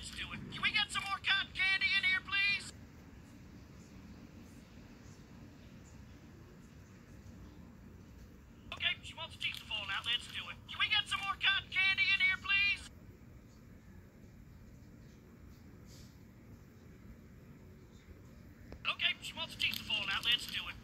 Let's do it. Can we get some more cotton candy in here, please? Okay, she wants the teeth to fall out. Let's do it. Can we get some more cotton candy in here, please? Okay, she wants the teeth to fall out. Let's do it.